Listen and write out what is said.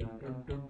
dun dun dun.